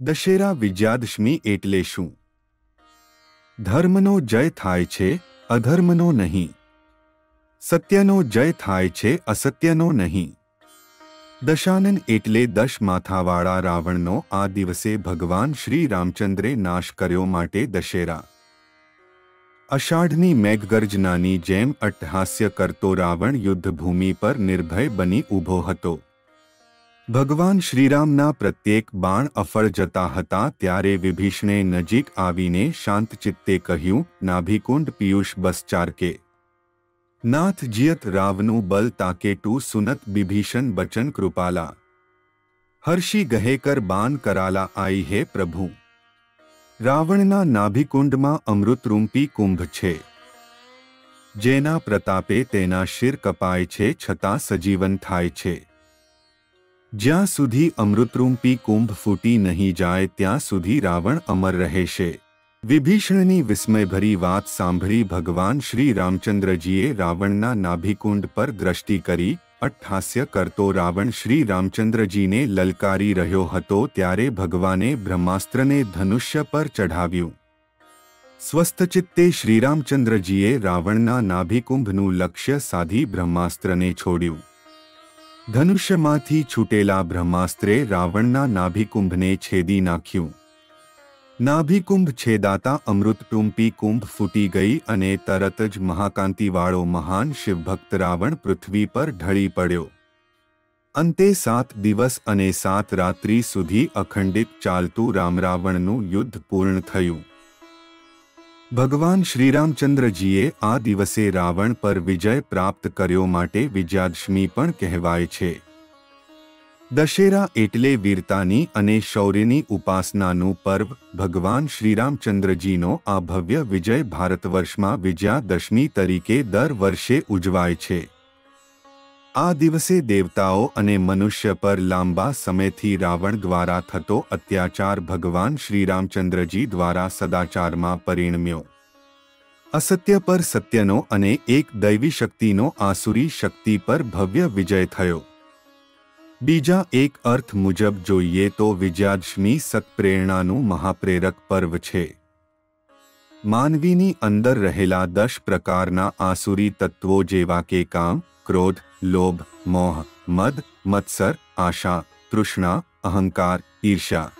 દશેરા વિજયાદશમી એટલે શું? ધર્મનો જય થાય છે, અધર્મનો નહીં. સત્યનો જય થાય છે, અસત્યનો નહીં. દશાનન એટલે દશ માથાવાળા રાવણનો આ દિવસે ભગવાન શ્રી રામચંદ્રે નાશ કર્યો માટે દશેરા. અષાઢની મેઘગર્જનાની જેમ અટ્ટહાસ્ય કરતો રાવણ યુદ્ધભૂમિ પર નિર્ભય બની ઊભો હતો. ભગવાન શ્રીરામના પ્રત્યેક બાણ અફળ જતા હતા ત્યારે વિભીષણે નજીક આવીને શાંતચિત્તે કહ્યું, નાભિકુંડ પિયુષ બસચાર કે નાથ જિયત રાવનું બલ તાકેટુ સુનત વિભીષણ બચન કૃપાલા. હર્ષિ ગહેકર બાન કરાલા આઈ હે પ્રભુ. રાવણના નાભિકુંડમાં અમૃતરૂપી કુંભ છે. જેના પ્રતાપે તેના શિર કપાય છે છતાં સજીવન થાય છે. જ્યાં સુધી અમૃતરૂપી કુંભ ફૂટી નહીં જાય, ત્યાં સુધી રાવણ અમર રહેશે વિભીષણની વિસ્મયભરી વાત સાંભળી ભગવાન શ્રી રામચંદ્રજીએ રાવણના નાભિકુંડ પર દ્રષ્ટિ કરી અટ્ઠહાસ્ય કરતો રાવણ શ્રી રામચંદ્રજીને લલકારી રહ્યો હતો ત્યારે ભગવાને બ્રહ્માસ્ત્રને ધનુષ્ય પર ચઢાવ્યું. સ્વસ્થચિત્તે શ્રીરામચંદ્રજીએ રાવણના નાભિકુંભનું લક્ષ્ય સાધી બ્રહ્માસ્ત્રને છોડ્યું. ધનુષ્યમાંથી છૂટેલા બ્રહ્માસ્ત્રે રાવણના નાભિકુંભને છેદી નાખ્યું. નાભિકુંભ છેદાતા અમૃતટુંપી કુંભ ફૂટી ગઈ અને તરત જ મહાકાંતિવાળો મહાન શિવભક્ત રાવણ પૃથ્વી પર ઢળી પડ્યો. અંતે સાત દિવસ અને સાત રાત્રિ સુધી અખંડિત ચાલતું રામરાવણનું યુદ્ધ પૂર્ણ થયું. ભગવાન શ્રીરામચંદ્રજીએ આ દિવસે રાવણ પર વિજય પ્રાપ્ત કર્યો માટે વિજયાદશમી પણ કહેવાય છે. દશેરા એટલે વીરતાની અને શૌર્યની ઉપાસનાનું પર્વ ભગવાન શ્રીરામચંદ્રજીનો આ ભવ્ય વિજય ભારતવર્ષમાં વિજયાદશમી તરીકે દર વર્ષે ઉજવાય છે. આ દિવસે દેવતાઓ અને મનુષ્ય પર લાંબા સમયથી રાવણ દ્વારા થતો અત્યાચાર ભગવાન શ્રીરામચંદ્રજી દ્વારા સદાચારમાં પરિણમ્યો. અસત્ય પર સત્યનો અને એક દૈવી શક્તિનો આસુરી શક્તિ પર ભવ્ય વિજય થયો. બીજા એક અર્થ મુજબ જોઈએ તો વિજયાદશમી સત્પ્રેરણાનું મહાપ્રેરક પર્વ છે. માનવીની અંદર રહેલા દશ પ્રકારના આસુરી તત્વો જેવા કે કામ, ક્રોધ લોભ મોહ મદ મત્સર આશા તૃષ્ણા અહંકાર ઈર્ષા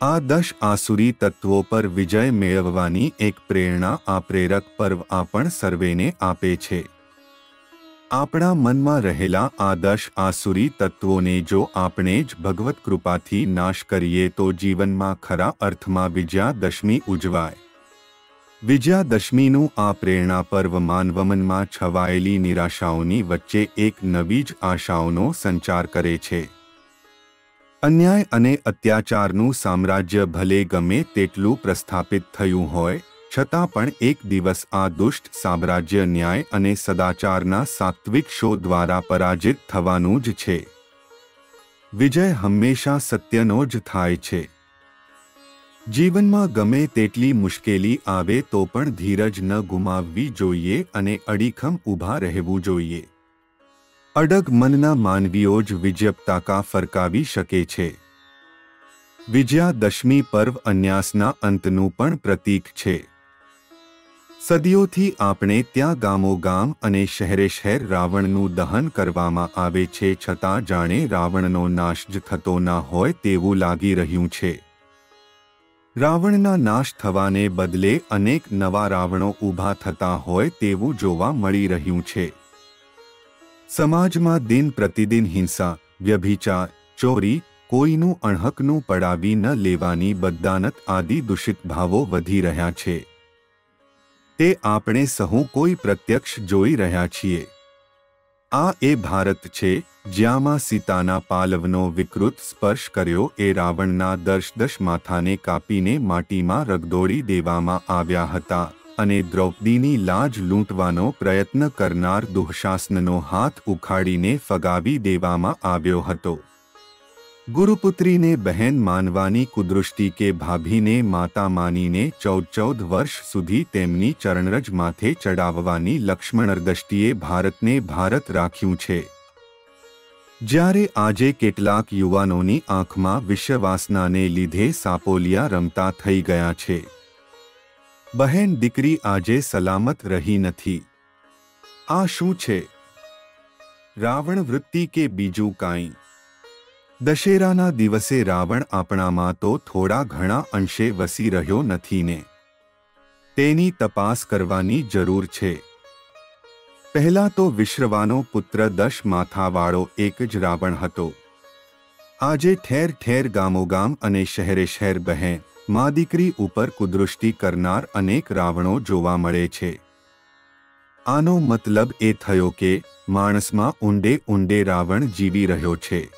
આ દશ આસુરી તત્વો પર વિજય મેળવવાની એક પ્રેરણા આ પ્રેરક પર્વ આપણ સર્વેને આપે છે આપણા મનમાં રહેલા આ દશ આસુરી તત્વોને જો આપણે જ ભગવત કૃપાથી નાશ કરીએ તો જીવનમાં ખરા અર્થમાં વિજયા દશમી ઉજવાય વિજયાદશમીનું આ પ્રેરણા પર્વ માનવમનમાં છવાયેલી નિરાશાઓની વચ્ચે એક નવી જ આશાઓનો સંચાર કરે છે. અન્યાય અને અત્યાચારનું સામ્રાજ્ય ભલે ગમે તેટલું પ્રસ્થાપિત થયું હોય, છતાં પણ એક દિવસ આ દુષ્ટ સામ્રાજ્ય ન્યાય અને સદાચારના સાત્વિક શો દ્વારા પરાજિત થવાનું જ છે. વિજય હંમેશા સત્યનો જ થાય છે. જીવનમાં ગમે તેટલી મુશ્કેલી આવે તો પણ ધીરજ ન ગુમાવવી જોઈએ અને અડીખમ ઊભા રહેવું જોઈએ. અડગ મનના માનવીઓ જ વિજયપતાકા ફરકાવી શકે છે. વિજયાદશમી પર્વ અન્યાસના અંતનું પણ પ્રતીક છે. સદીઓથી આપણે ત્યાં ગામો ગામ અને શહેરે શહેર રાવણનું દહન કરવામાં આવે છે છતાં જાણે રાવણનો નાશ જ થતો ના હોય તેવું લાગી રહ્યું છે. રાવણના નાશ થવાને બદલે અનેક નવા રાવણો ઊભા થતા હોય તેવું જોવા મળી રહ્યું છે. સમાજમાં દિન પ્રતિદિન હિંસા, વ્યભિચાર, ચોરી, કોઈનું અણહકનું પડાવી ન લેવાની બદ્દાનત આદિ દૂષિત ભાવો વધી રહ્યા છે. તે આપણે સહુ કોઈ પ્રત્યક્ષ જોઈ રહ્યા છીએ. આ એ ભારત છે જ્યાંમાં સીતાના પાલવનો વિકૃત સ્પર્શ કર્યો. એ રાવણના દર્શ દશ માથાને કાપીને માટીમાં રગદોડી દેવામાં આવ્યા હતા અને દ્રૌપદીની લાજ લૂંટવાનો પ્રયત્ન કરનાર દુઃશાસનનો હાથ ઉખાડીને ફગાવી દેવામાં આવ્યો હતો. ગુરુપુત્રીને બહેન માનવાની કુદૃષ્ટિ કે ભાભીને માતા માનીને ચૌદ ચૌદ વર્ષ સુધી તેમની ચરણરજ માથે ચડાવવાની લક્ષ્મણર દ્રષ્ટિએ ભારતને ભારત રાખ્યું છે. જ્યારે આજે કેટલાક યુવાનોની આંખમાં વિશ્વવાસનાને લીધે સાપોલિયા રમતા થઈ ગયા છે. બહેન દીકરી આજે સલામત રહી નથી. આ શું છે? રાવણ વૃત્તિ કે બીજું કાંઈ? દશેરાના દિવસે રાવણ આપણામાં તો થોડા ઘણા અંશે વસી રહ્યો નથી ને તેની તપાસ કરવાની જરૂર છે. પહેલા તો વિશ્રવાનો પુત્ર દશ માથાવાળો એક જ રાવણ હતો. આજે ઠેર ઠેર ગામોગામ અને શહેરે શહેર બહેન મા દીકરી ઉપર કુદૃષ્ટિ કરનાર અનેક રાવણો જોવા મળે છે. આનો મતલબ એ થયો કે, માણસમાં ઊંડે ઊંડે રાવણ જીવી રહ્યો છે.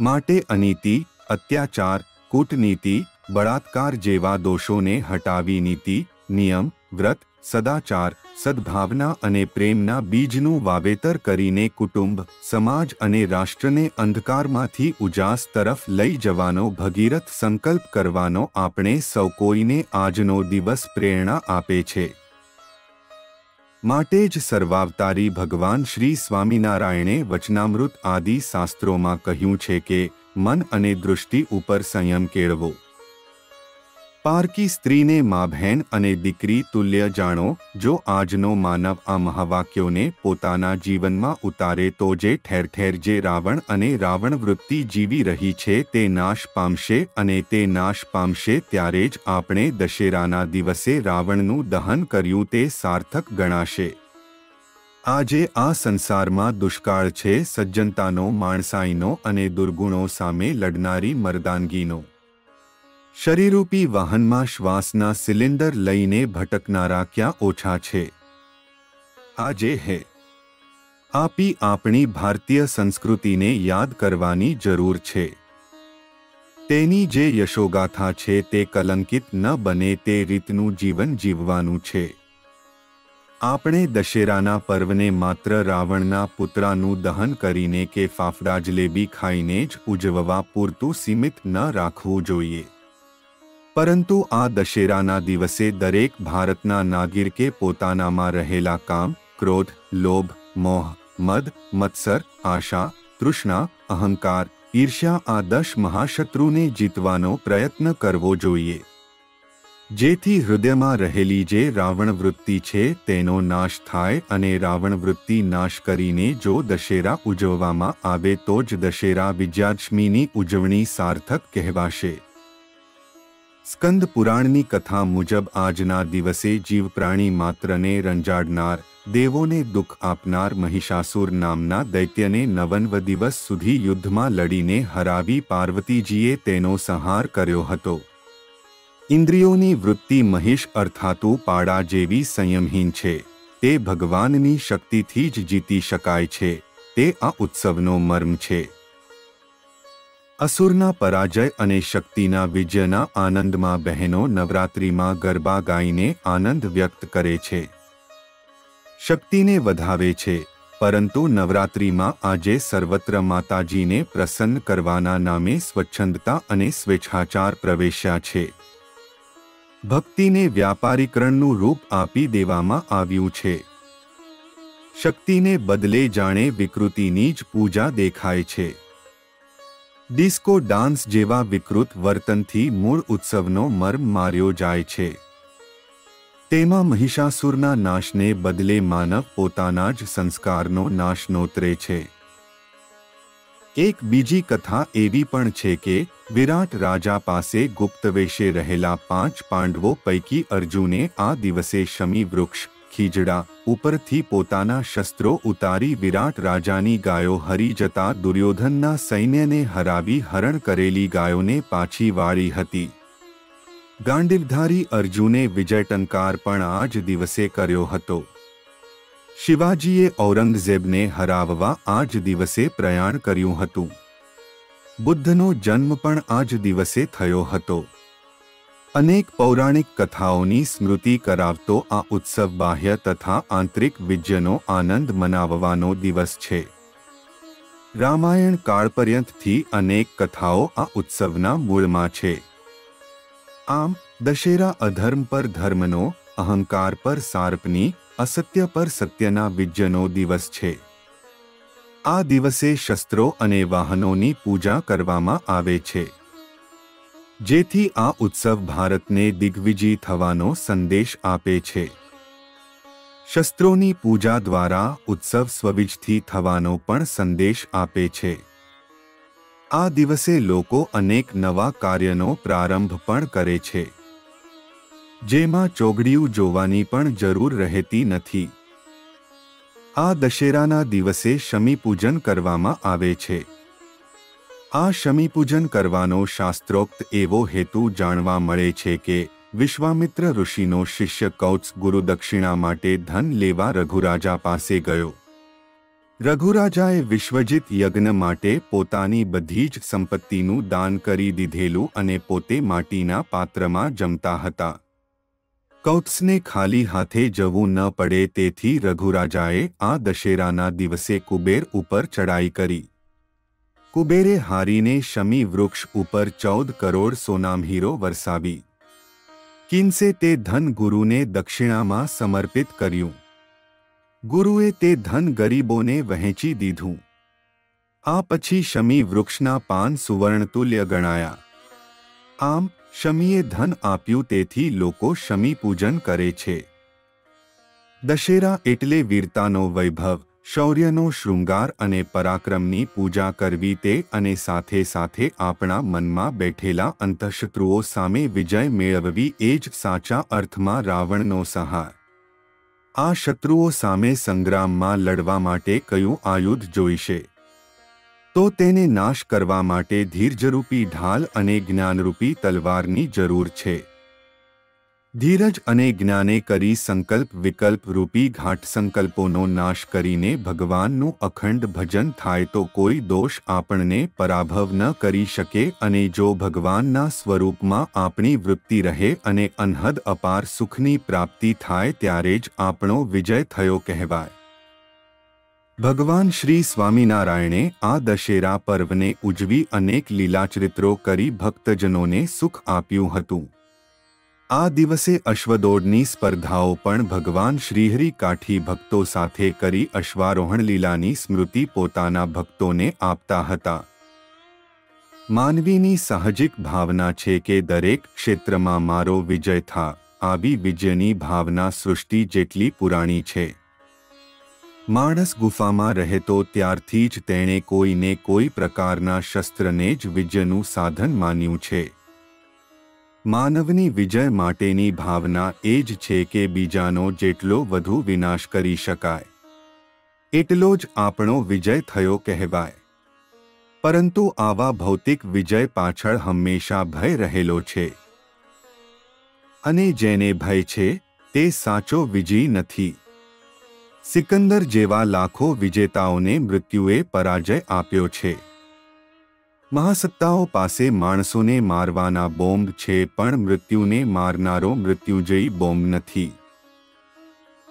માટે અનીતિ, અત્યાચાર, કૂટનીતિ, બળાત્કાર જેવા દોષોને હટાવી નીતિ, નિયમ, વ્રત, સદાચાર, સદભાવના અને પ્રેમના બીજનું વાવેતર કરીને કુટુંબ, સમાજ અને રાષ્ટ્રને અંધકારમાંથી ઉજાસ તરફ લઈ જવાનો ભગીરથ સંકલ્પ કરવાનો આપણે સૌ કોઈને આજનો દિવસ પ્રેરણા આપે છે. માટે જ સર્વાવતારી ભગવાન શ્રી સ્વામિનારાયણે વચનામૃત આદિ શાસ્ત્રોમાં કહ્યું છે કે, મન અને દૃષ્ટિ ઉપર સંયમ કેળવો. પારકી સ્ત્રીને મા બહેન અને દીકરી તુલ્ય જાણો, જો આજનો માનવ આ મહાવાક્યોને પોતાના જીવનમાં ઉતારે તો જે ઠેર ઠેર જે રાવણ અને રાવણ વૃત્તિ જીવી રહી છે તે નાશ પામશે અને તે નાશ પામશે ત્યારે જ આપણે દશેરાના દિવસે રાવણનું દહન કર્યું તે સાર્થક ગણાશે. આજે આ સંસારમાં દુષ્કાળ છે, સજ્જનતાનો, માણસાઈનો અને દુર્ગુણો સામે લડનારી મરદાનગીનો. શરીરૂપી વાહનમાં શ્વાસના સિલિન્ડર લઈને ભટકનારા ક્યાં ઓછા છે? આજે હે. આપી આપણી ભારતીય સંસ્કૃતિને યાદ કરવાની જરૂર છે. તેની જે યશોગાથા છે તે કલંકિત ન બને તે રીતનું જીવન જીવવાનું છે. આપણે દશેરાના પર્વને માત્ર રાવણના પુત્રાનું દહન કરીને કે ફાફડા જલેબી ખાઈને જ ઉજવવા પૂરતું સીમિત ન રાખવું જોઈએ. પરંતુ આ દશેરાના દિવસે દરેક ભારતના નાગરિકે પોતાનામાં રહેલા કામ, ક્રોધ, લોભ, મોહ, મદ, મત્સર, આશા, તૃષ્ણા, અહંકાર, ઈર્ષ્યા આ દશ મહાશત્રુને જીતવાનો પ્રયત્ન કરવો જોઈએ. જેથી હૃદયમાં રહેલી જે રાવણ વૃત્તિ છે તેનો નાશ થાય અને રાવણ વૃત્તિ નાશ કરીને જો દશેરા ઉજવવામાં આવે તો જ દશેરા વિજયાદશમીની ઉજવણી સાર્થક કહેવાશે. સ્કંદ પુરાણની કથા મુજબ આજના દિવસે જીવ પ્રાણી માત્રને રંજાડનાર, દેવોને દુઃખ આપનાર મહિષાસુર નામના દૈત્યને નવનવ દિવસ સુધી યુદ્ધમાં લડીને હરાવી પાર્વતીજીએ તેનો સંહાર કર્યો હતો. ઇન્દ્રિયોની વૃત્તિ મહિષ અર્થાતુ પાડા જેવી સંયમહીન છે. તે ભગવાનની શક્તિથી જ જીતી શકાય છે. તે આ ઉત્સવનો મર્મ છે. અસુરના પરાજય અને શક્તિના વિજયના આનંદમાં બહેનો નવરાત્રિમાં ગરબા ગાઈને આનંદ વ્યક્ત કરે છે. શક્તિને વધાવે છે, પરંતુ નવરાત્રિમાં આજે સર્વત્ર માતાજીને પ્રસન્ન કરવાના નામે સ્વચ્છંદતા અને સ્વેચ્છાચાર પ્રવેશ્યા છે. ભક્તિને વ્યાપારીકરણનું રૂપ આપી દેવામાં આવ્યું છે. શક્તિને બદલે જાણે વિકૃતિની જ પૂજા દેખાય છે. ડિસ્કો ડાન્સ જેવા વિકૃત વર્તનથી મૂળ ઉત્સવનો મર્મ માર્યો જાય છે. તેમાં મહિષાસુરના નાશને બદલે માનવ પોતાના જ સંસ્કારનો નાશ નોતરે છે. એક બીજી કથા એવી પણ છે કે, વિરાટ રાજા પાસે ગુપ્તવેશે રહેલા પાંચ પાંડવો પૈકી અર્જુને આ દિવસે શમી વૃક્ષ ખીજડા ઉપરથી પોતાના શસ્ત્રો ઉતારી વિરાટ રાજાની ગાયો હરી જતા દુર્યોધનના સૈન્યને હરાવી હરણ કરેલી ગાયોને પાછી વાળી હતી. ગાંડીવધારી અર્જુને વિજયટંકાર પણ આ જ દિવસે કર્યો હતો. શિવાજીએ ઔરંગઝેબને હરાવવા આ જ દિવસે પ્રયાણ કર્યું હતું. બુદ્ધનો જન્મ પણ આ જ દિવસે થયો હતો. અનેક પૌરાણિક કથાઓની સ્મૃતિ કરાવતો આ ઉત્સવ બાહ્ય તથા આંતરિક વિજ્યનો આનંદ મનાવવાનો દિવસ છે. રામાયણ કાળ પર્યંતથી અનેક કથાઓ આ ઉત્સવના મૂળમાં છે. આમ, દશેરા અધર્મ પર ધર્મનો, અહંકાર પર સાર્પની, અસત્ય પર સત્યના વિજ્યનો દિવસ છે. આ દિવસે શસ્ત્રો અને વાહનોની પૂજા કરવામાં આવે છે. જેથી આ ઉત્સવ ભારતને દિગ્વિજય થવાનો સંદેશ આપે છે. શસ્ત્રોની પૂજા દ્વારા ઉત્સવ સ્વવિજથી થવાનો પણ સંદેશ આપે છે. આ દિવસે લોકો અનેક નવા કાર્યનો પ્રારંભ પણ કરે છે. જેમાં ચોગડિયું જોવાની પણ જરૂર રહેતી નથી. આ દશેરાના દિવસે શમી પૂજન કરવામાં આવે છે. આ શમીપૂજન કરવાનો શાસ્ત્રોક્ત એવો હેતુ જાણવા મળે છે કે વિશ્વામિત્ર ઋષિનો શિષ્ય કૌત્સ ગુરુદક્ષિણા માટે ધન લેવા રઘુરાજા પાસે ગયો. રઘુરાજાએ વિશ્વજીત યજ્ઞ માટે પોતાની બધી જ સંપત્તિનું દાન કરી દીધેલું અને પોતે માટીના પાત્રમાં જમતા હતા. કૌત્સને ખાલી હાથે જવું ન પડે તેથી રઘુરાજાએ આ દશેરાના દિવસે કુબેર ઉપર ચડાઈ કરી. કુબેરે હારીને શમી વૃક્ષ ઉપર ચૌદ કરોડ સોનામ હીરો વરસાવી કિન્સે તે ધન ગુરુને દક્ષિણામાં સમર્પિત કર્યું ગુરુએ તે ધન ગરીબોને વહેંચી દીધું આ પછી શમી વૃક્ષના પાન સુવર્ણતુલ્ય ગણાયા આમ શમીએ ધન આપ્યું તેથી લોકો શમી પૂજન કરે છે દશેરા એટલે વીરતાનો વૈભવ શૌર્યનો શૃંગાર અને પરાક્રમની પૂજા કરવી તે અને સાથે સાથે આપણા મનમાં બેઠેલા અંતઃશત્રુઓ સામે વિજય મેળવવી એ જ સાચા અર્થમાં રાવણનો સહાર. આ શત્રુઓ સામે સંગ્રામમાં લડવા માટે કયું આયુધ જોઈશે? તો તેને નાશ કરવા માટે ધીરજરૂપી ઢાલ અને જ્ઞાનરૂપી તલવારની જરૂર છે. ધીરજ અને જ્ઞાને કરી સંકલ્પ વિકલ્પ રૂપી ઘાટ સંકલ્પોનો નાશ કરીને ભગવાનનું અખંડ ભજન થાય તો કોઈ દોષ આપણને પરાભવ ન કરી શકે અને જો ભગવાનના સ્વરૂપમાં આપણી વૃત્તિ રહે અને અનહદ અપાર સુખની પ્રાપ્તિ થાય ત્યારે જ આપણો વિજય થયો કહેવાય. ભગવાન શ્રી સ્વામિનારાયણે આ દશેરા પર્વને ઉજવી અનેક લીલાચરિત્રો કરી ભક્તજનોને સુખ આપ્યું હતું. આ દિવસે અશ્વદોડની સ્પર્ધાઓ પણ ભગવાન શ્રીહરિ કાઠી ભક્તો સાથે કરી અશ્વારોહણ લીલાની સ્મૃતિ પોતાના ભક્તોને આપતા હતા. માનવીની સાહજિક ભાવના છે કે દરેક ક્ષેત્રમાં મારો વિજય થા, આવી વિજયની ભાવના સૃષ્ટિ જેટલી પુરાણી છે. માણસ ગુફામાં રહેતો ત્યારથી જ તેણે કોઈને કોઈ પ્રકારના શસ્ત્રને જ વિજયનું સાધન માન્યું છે. માનવની વિજય માટેની ભાવના એ જ છે કે બીજાનો જેટલો વધુ વિનાશ કરી શકાય. એટલો જ આપણો વિજય થયો કહેવાય. પરંતુ આવા ભૌતિક વિજય પાછળ હંમેશા ભય રહેલો છે. અને જેને ભય છે, તે સાચો વિજય નથી. સિકંદર જેવા લાખો વિજેતાઓને મૃત્યુએ પરાજય આપ્યો છે. મહાસત્તાઓ પાસે માણસોને મારવાના બોમ્બ છે પણ મૃત્યુને મારનારો મૃત્યુજયી બોમ્બ નથી.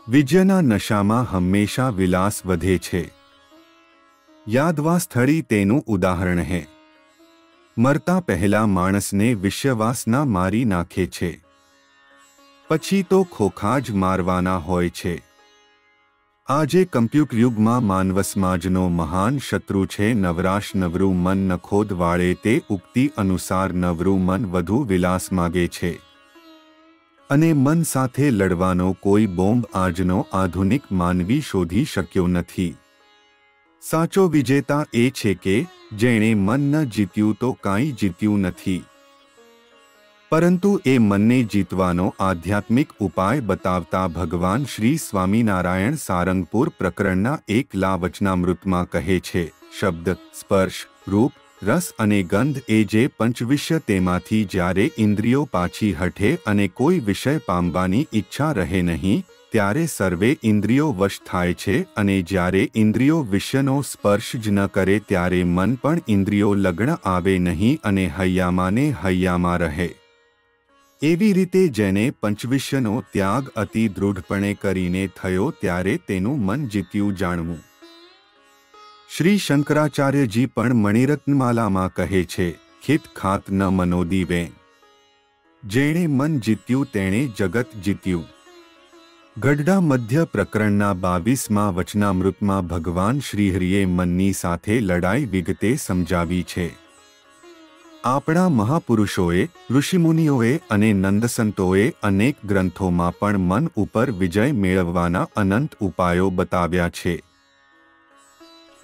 વિજયના નશામાં હંમેશા વિલાસ વધે છે. યાદવા સ્થળી તેનું ઉદાહરણ હે. મરતા પહેલા માણસને વિશ્વવાસના મારી નાખે છે. પછી તો ખોખા જ મારવાના હોય છે. આજે કમ્પ્યુટર યુગમાં માનવ સમાજનો મહાન શત્રુ છે નવરાશ નવરું મન નખોદ વાળે તે ઉક્તિ અનુસાર નવરું મન વધુ વિલાસ માગે છે. અને મન સાથે લડવાનો કોઈ બોમ્બ આજનો આધુનિક માનવી શોધી શક્યો નથી. સાચો વિજેતા એ છે કે, જેણે મન ન જીત્યું તો કાંઈ જીત્યું નથી. પરંતુ એ મનને જીતવાનો આધ્યાત્મિક ઉપાય બતાવતા ભગવાન શ્રી સ્વામિનારાયણ સારંગપુર પ્રકરણના એક લાવચનામૃતમાં કહે છે, શબ્દ, સ્પર્શ, રૂપ, રસ અને ગંધ એ જે પંચવિષ્ય તેમાંથી જ્યારે ઇન્દ્રિયો પાછી હઠે અને કોઈ વિષય પામવાની ઈચ્છા રહે નહીં, ત્યારે સર્વે ઇન્દ્રિયો વશ થાય છે અને જ્યારે ઇન્દ્રિયો વિષયનો સ્પર્શ જ ન કરે ત્યારે મન પણ ઇન્દ્રિયો લગ્ન આવે નહીં અને હૈયામાં ને હૈયામાં રહે. એવી રીતે જેને પંચવિષ્યનો ત્યાગ અતિ દૃઢપણે કરીને થયો ત્યારે તેનું મન જીત્યું જાણવું. શ્રી શંકરાચાર્યજી પણ મણિરત્નમાલામાં કહે છે, ખિત ખાત ન મનોદીવે જેણે મન જીત્યું તેણે જગત જીત્યું. ગઢડા મધ્ય પ્રકરણના બાવીસમાં વચનામૃતમાં ભગવાન શ્રીહરિએ મનની સાથે લડાઈ વિગતે સમજાવી છે. આપણા મહાપુરુષોએ, ઋષિમુનિઓએ અને નંદસંતોએ અનેક ગ્રંથોમાં પણ મન ઉપર વિજય મેળવવાના અનંત ઉપાયો બતાવ્યા છે.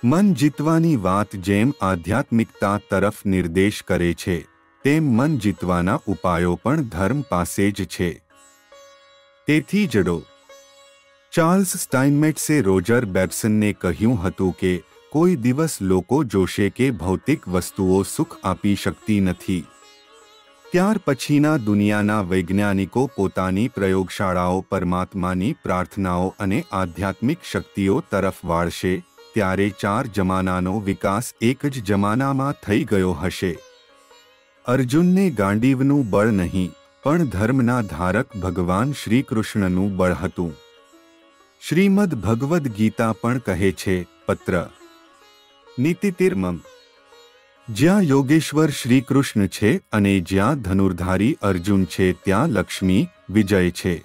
મન જીતવાની વાત જેમ આધ્યાત્મિકતા તરફ નિર્દેશ કરે છે, તેમ મન જીતવાના ઉપાયો પણ ધર્મ પાસે જ છે. તેથી જડો ચાર્લ્સ સ્ટાઇનમેટ્સે રોજર બેબ્સનને કહ્યું હતું કે કોઈ દિવસ લોકો જોશે કે ભૌતિક વસ્તુઓ સુખ આપી શકતી નથી. ત્યાર પછીના દુનિયાના વૈજ્ઞાનિકો પોતાની પ્રયોગશાળાઓ, પરમાત્માની પ્રાર્થનાઓ અને આધ્યાત્મિક શક્તિઓ તરફ વાળશે, ત્યારે ચાર જમાનાનો વિકાસ એક જ જમાનામાં થઈ ગયો હશે. અર્જુનને ગાંડીવનું બળ નહીં, પણ ધર્મના ધારક ભગવાન શ્રીકૃષ્ણનું બળ હતું. શ્રીમદ ભગવદ્ ગીતા પણ કહે છે, પત્ર નીતિતિર્મમ. જ્યાં યોગેશ્વર શ્રીકૃષ્ણ છે અને જ્યાં ધનુર્ધારી અર્જુન છે, ત્યાં લક્ષ્મી વિજય છે.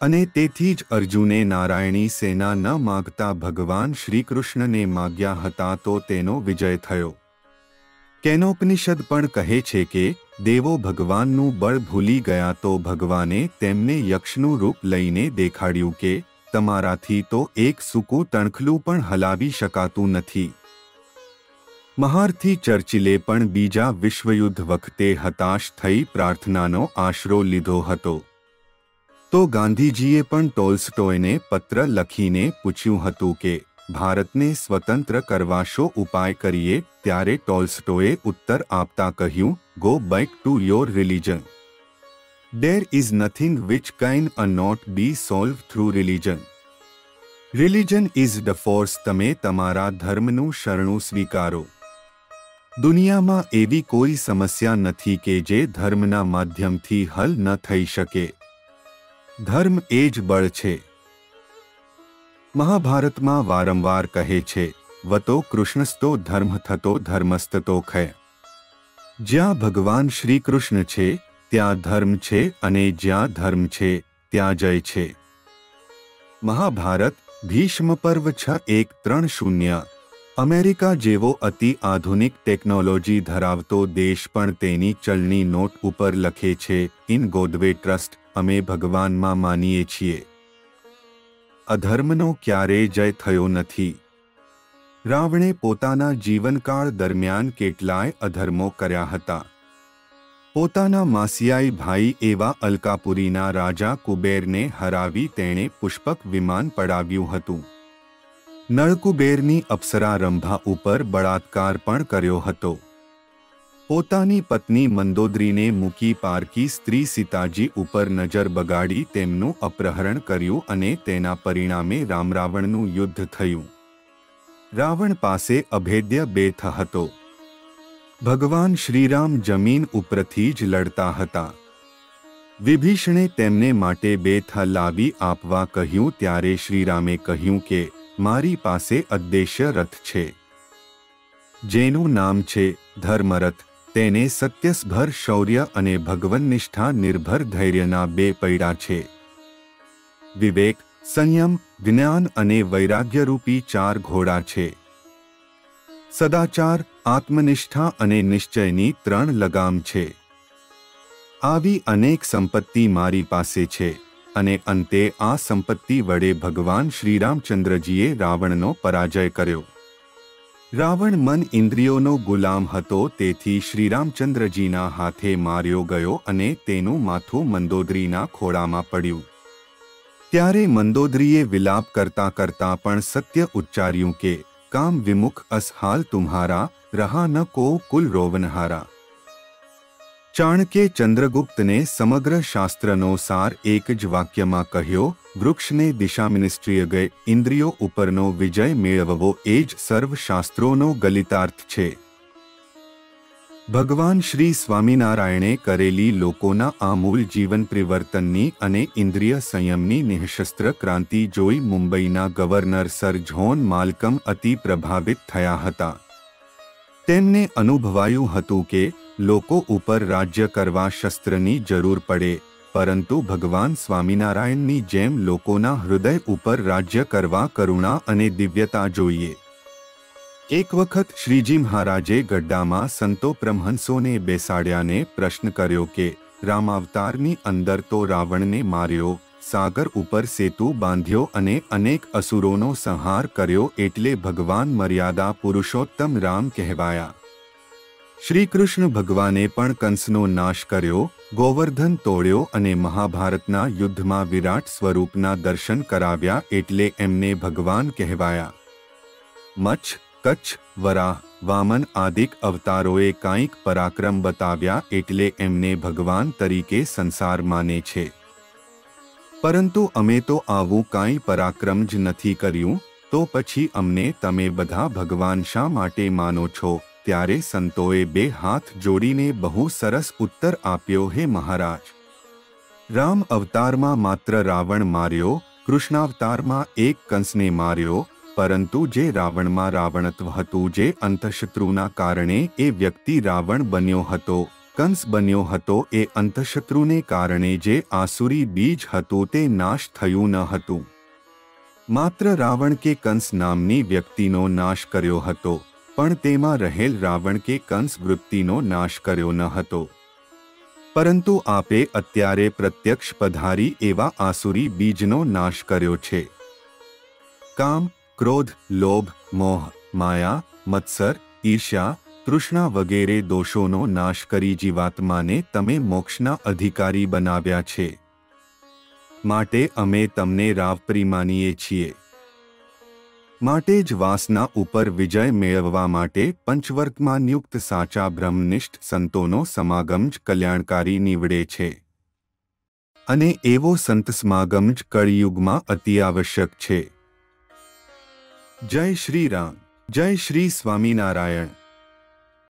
અને તેથી જ અર્જુને નારાયણી સેના ન માગતા ભગવાન શ્રીકૃષ્ણને માગ્યા હતા તો તેનો વિજય થયો. કેનોપનિષદ પણ કહે છે કે, દેવો ભગવાનનું બળ ભૂલી ગયા તો ભગવાને તેમને યક્ષનું રૂપ લઈને દેખાડ્યું કે તમારાથી તો એક સૂકું તણખલું પણ હલાવી શકાતું નથી. મહારથી ચર્ચિલે પણ બીજા વિશ્વયુદ્ધ વખતે હતાશ થઈ પ્રાર્થનાનો આશરો લીધો હતો. તો ગાંધીજીએ પણ ટોલ્સ્ટોયને પત્ર લખીને પૂછ્યું હતું કે, ભારતને સ્વતંત્ર કરવા શો ઉપાય કરીએ? ત્યારે ટોલ્સ્ટોએ ઉત્તર આપતા કહ્યું go back to your religion there is nothing which can a not be solve through religion. Religion is the force તમે તમારા ધર્મનું શરણું સ્વીકારો. દુનિયામાં એવી કોઈ સમસ્યા નથી કે જે ધર્મના માધ્યમથી હલ ન થઈ શકે. ધર્મ એ જ બળ છે. મહાભારતમાં વારંવાર કહે છે, વતો કૃષ્ણસ્તો ધર્મ થતો ધર્મસ્તતો ખય. જ્યાં ભગવાન શ્રી કૃષ્ણ છે ત્યાં ધર્મ છે અને જ્યાં ધર્મ છે, ત્યાં જય છે. મહાભારત, ભીષ્મ પર્વ છ એક ત્રણ શૂન્ય. અમેરિકા જેવો અતિ આધુનિક ટેકનોલોજી ધરાવતો દેશ પણ તેની ચલણી નોટ ઉપર લખે છે, ઇન ગોદવે ટ્રસ્ટ, અમે ભગવાનમાં માનીએ છીએ. અધર્મનો ક્યારેય જય થયો નથી. રાવણે પોતાના જીવનકાળ દરમિયાન કેટલાય અધર્મો કર્યા હતા. પોતાના માસિયાઈ ભાઈ એવા અલકાપુરીના રાજા કુબેરને હરાવી તેણે પુષ્પક વિમાન પડાવ્યું હતું. નળકુબેરની અપ્સરા રંભા ઉપર બળાત્કાર પણ કર્યો હતો. પોતાની પત્ની મંદોદરીને મૂકી પારકી સ્ત્રી સીતાજી ઉપર નજર બગાડી તેમનું અપહરણ કર્યું અને તેના પરિણામે રામરાવણનું યુદ્ધ થયું. રાવણ પાસે અભેદ્ય બેથ હતો. ભગવાન શ્રીરામ જમીન ઉપરથી જ લડતા હતા. વિભીષણે તેમને માટે બેથ લાવી આપવા કહ્યું ત્યારે શ્રીરામે કહ્યું કે, મારી પાસે અદ્દેશ્ય રથ છે. જેનું નામ છે ધર્મરથ. તેને સત્યસભર શૌર્ય અને ભગવનનિષ્ઠા નિર્ભર ધૈર્યના બે પૈડા છે. વિવેક, સંયમ, જ્ઞાન અને વૈરાગ્યરૂપી ચાર ઘોડા છે. સદાચાર આત્મનિષ્ઠા અને નિશ્ચયની ત્રણ લગામ છે. આવી અનેક સંપત્તિ મારી પાસે છે અને અંતે આ સંપત્તિ વડે ભગવાન શ્રીરામચંદ્રજીએ રાવણનો પરાજય કર્યો. રાવણ મન ઇન્દ્રિયોનો ગુલામ હતો તેથી શ્રીરામચંદ્રજીના હાથે માર્યો ગયો અને તેનું માથું મંદોદરીના ખોળામાં પડ્યું. ત્યારે મંદોદરીએ વિલાપ કરતા કરતા પણ સત્ય ઉચ્ચાર્યું કે કામ વિમુખ અસહાલ તુમ્હારા રહા ન કો કુલ રોવનહારા ચાણકે ચંદ્રગુપ્તને સમગ્ર શાસ્ત્રનો સાર એક જ વાક્યમાં કહ્યો વૃક્ષને દિશા મિનિસ્ટ્રીય ગઈ ઇન્દ્રિયો ઉપરનો વિજય મેળવવો એ જ સર્વશાસ્ત્રોનો ગલિતાર્થ છે ભગવાન શ્રી સ્વામિનારાયણે કરેલી લોકોના આમૂલ જીવન પરિવર્તનની અને ઇન્દ્રિય સંયમની નિઃશસ્ત્ર ક્રાંતિ જોઈ મુંબઈના ગવર્નર સર જ્હોન માલકમ અતિ પ્રભાવિત થયા હતા. તેમને અનુભવાયું હતું કે લોકો ઉપર રાજ્ય કરવા શસ્ત્રની જરૂર પડે, પરંતુ ભગવાન સ્વામિનારાયણની જેમ લોકોના હૃદય ઉપર રાજ્ય કરવા કરુણા અને દિવ્યતા જોઈએ. એક વખત શ્રીજી મહારાજે ગઢડામાં સંતો બ્રહ્મંસોને બેસાડ્યાને પ્રશ્ન કર્યો કે, રામાવતારની અંદર તો રાવણને માર્યો, સાગર ઉપર સેતુ બાંધ્યો અને અનેક અસુરોનો સંહાર કર્યો એટલે ભગવાન મર્યાદા પુરુષોત્તમ રામ કહેવાયા. શ્રી કૃષ્ણ ભગવાને પણ કંસનો નાશ કર્યો, ગોવર્ધન તોડ્યો અને મહાભારતના યુદ્ધમાં વિરાટ સ્વરૂપના દર્શન કરાવ્યા એટલે એમને ભગવાન કહેવાયા. મચ્છ કચ્છ, વરાહ, વામન આદિક અવતારોએ કાંઈક પરાક્રમ બતાવ્યા એટલે એમને ભગવાન તરીકે સંસાર માને છે. પરંતુ અમે તો આવું કાંઈ પરાક્રમ જ નથી કર્યું, તો પછી અમને તમે બધા ભગવાન શા માટે માનો છો? ત્યારે સંતોએ બે હાથ જોડીને બહુ સરસ ઉત્તર આપ્યો, હે મહારાજ! રામ અવતારમાં માત્ર રાવણ માર્યો, કૃષ્ણાવતારમાં એક કંસને માર્યો પરંતુ જે રાવણમાં રાવણત્વ હતું, જે અંતશત્રુના કારણે એ વ્યક્તિ રાવણ બન્યો હતો, કંસ બન્યો હતો, એ અંતશત્રુને કારણે જે આસુરી બીજ હતું તે નાશ થયું ન હતું. માત્ર રાવણ કે કંસ નામની વ્યક્તિનો નાશ કર્યો હતો, પણ તેમાં રહેલ રાવણ કે કંસ વૃત્તિનો નાશ કર્યો ન હતો. પરંતુ આપે અત્યારે પ્રત્યક્ષ પધારી એવા આસુરી બીજનો નાશ કર્યો છે. કામ ક્રોધ, લોભ, મોહ, માયા, મત્સર, ઈર્ષ્યા, તૃષ્ણા વગેરે દોષોનો નાશ કરી જીવાત્માને તમે મોક્ષના અધિકારી બનાવ્યા છે. માટે અમે તમને રાવપ્રી માનીએ છીએ. માટે જ વાસના ઉપર વિજય મેળવવા માટે પંચવર્ગમાં નિયુક્ત સાચા બ્રહ્મનિષ્ઠ સંતોનો સમાગમ જ કલ્યાણકારી નીવડે છે. અને એવો સંત સમાગમ જ કળિયુગમાં અતિ આવશ્યક છે. જય શ્રી રામ જય શ્રી સ્વામિનારાયણ.